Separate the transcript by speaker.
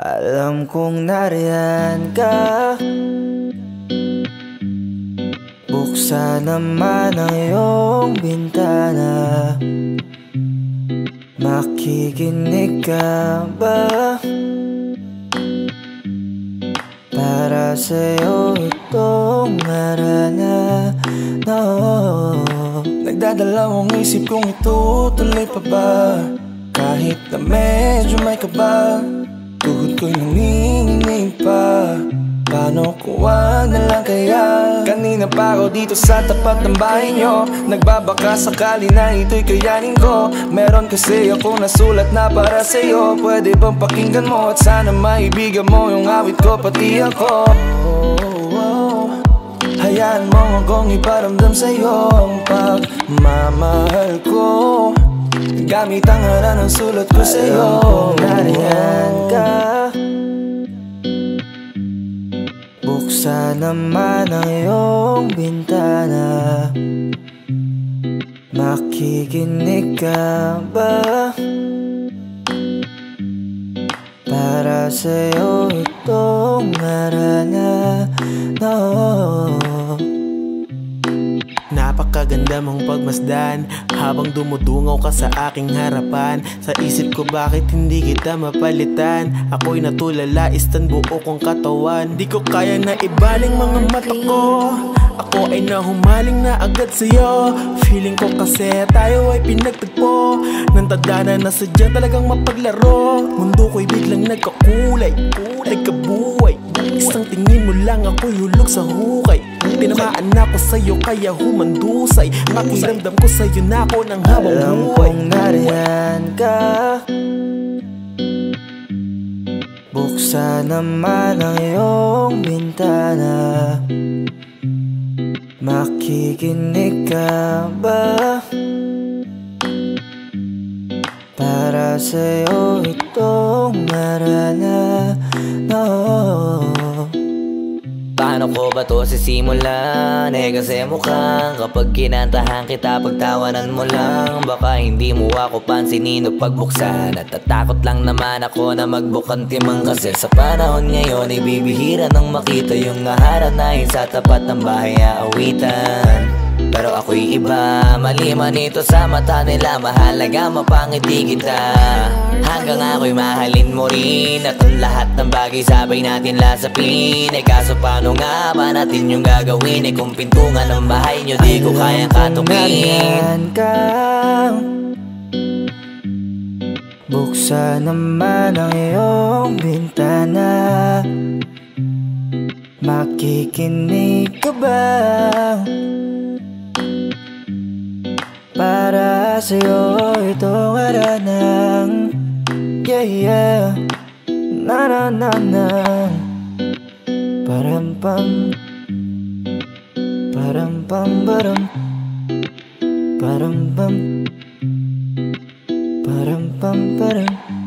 Speaker 1: Alam kong nariyan ka Buksan naman ang iyong bintana Makikinig ka ba? Para sa'yo itong arana no.
Speaker 2: Nagdadalawang isip kong ito tuloy pa ba? Kahit na medyo may kaba Tuhod ko'y nanginginig pa. Paano kung wag na lang kaya? Kanina pa ako dito sa tapat ng bahay nyo Nagbabaka sakali na ito'y kayanin ko. Meron kasi ako nasulat na para sa'yo. Pwede bang pakinggan mo at sana maibigan mo Yung awit ko pati ako? Hayaan mo akong iparamdam sa'yo Ang pagmamahal ko Gamit ang hara ng sulat ko sa'yo
Speaker 1: nariyan ka Buksan naman ang iyong bintana Makikinig ka ba? Para sa'yo itong arana no.
Speaker 3: Napakaganda mong pagmasdan Habang dumudungaw ka sa aking harapan. Sa isip ko bakit hindi kita mapalitan? Ako'y natulala, istan buo kong katawan. Di ko kaya na ibaling mga mata ko. Ako ay nahumaling na agad sa'yo. Feeling ko kasi tayo ay pinagtagpo. Nang tadhana na sadya talagang mapaglaro. Mundo ko'y biglang nagkakulay Nagkabuhay Isang tingin mo lang ako'y hulog sa hukay. Tinamaan ako sa'yo kaya humandusay. Pakiramdam ko sa'yo na ako ng habang
Speaker 1: Alam
Speaker 3: buhay.
Speaker 1: kong nariyan ka. Buksan naman ang iyong bintana. Makikinig ka ba? Sa'yo itong arana no.
Speaker 4: Paano ko ba to sisimulan? Eh kasi mukhang kapag kinantahan kita Pagtawanan mo lang Baka hindi mo ako pansinin o pagbuksan At tatakot lang naman ako na magbukang timang Kasi sa panahon ngayon ay bibihira nang makita Yung naharanahin sa tapat ng bahay aawitan pero ako'y iba, mali man ito sa mata nila. Mahalaga mapangiti kita. Hanggang ako'y mahalin mo rin. At ang lahat ng bagay sabay natin lasapin. Eh kaso paano nga ba natin yung gagawin? Eh kung pintungan ng bahay nyo di ko kayang katukin.
Speaker 1: ka. Buksan naman ang iyong bintana. Makikinig ka ba? para sa'yo itong aranang Yeah, yeah Na na na na Param pam Param pam param Param pam Param pam param, param, param.